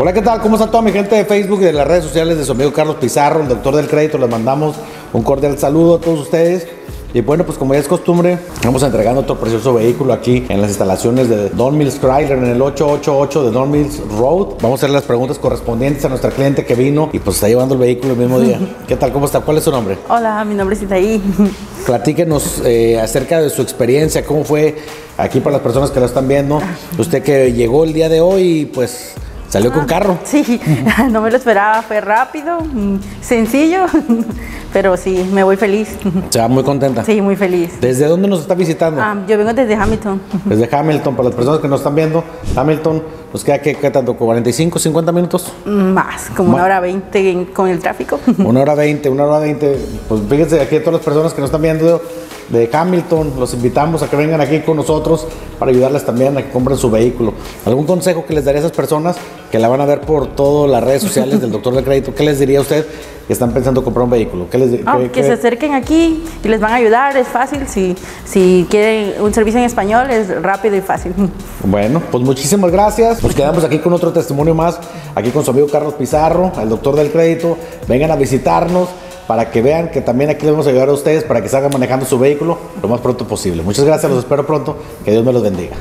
Hola, ¿qué tal? ¿Cómo está toda mi gente de Facebook y de las redes sociales de su amigo Carlos Pizarro, el doctor del crédito? Les mandamos un cordial saludo a todos ustedes. Y bueno, pues como ya es costumbre, vamos entregando otro precioso vehículo aquí en las instalaciones de Don Mills Chrysler en el 888 de Don Mills Road. Vamos a hacer las preguntas correspondientes a nuestra cliente que vino y pues está llevando el vehículo el mismo día. ¿Qué tal? ¿Cómo está? ¿Cuál es su nombre? Hola, mi nombre es Itaí. Platíquenos eh, acerca de su experiencia, cómo fue aquí para las personas que lo están viendo. Usted que llegó el día de hoy y pues salió con carro. Sí, no me lo esperaba, fue rápido, mm, sencillo, pero sí, me voy feliz. Se va muy contenta. Sí, muy feliz. ¿Desde dónde nos está visitando? Ah, yo vengo desde Hamilton. Desde Hamilton, para las personas que nos están viendo, Hamilton, nos queda que, ¿qué tanto? ¿45, 50 minutos? Más, como una hora 20 en- con el tráfico. Una hora 20, una hora 20. Pues fíjense aquí a todas las personas que nos están viendo de Hamilton, los invitamos a que vengan aquí con nosotros para ayudarles también a que compren su vehículo. ¿Algún consejo que les daría a esas personas que la van a ver por todas las redes sociales del doctor del crédito? ¿Qué les diría a usted que están pensando comprar un vehículo? ¿Qué les Ah, qué- que qué- se acerquen aquí y les van a ayudar, es fácil. Si, si quieren un servicio en español, es rápido y fácil. Bueno, pues muchísimas gracias. Nos quedamos aquí con otro testimonio más, aquí con su amigo Carlos Pizarro, el doctor del crédito. Vengan a visitarnos para que vean que también aquí les vamos a ayudar a ustedes para que salgan manejando su vehículo lo más pronto posible. Muchas gracias, los espero pronto. Que Dios me los bendiga.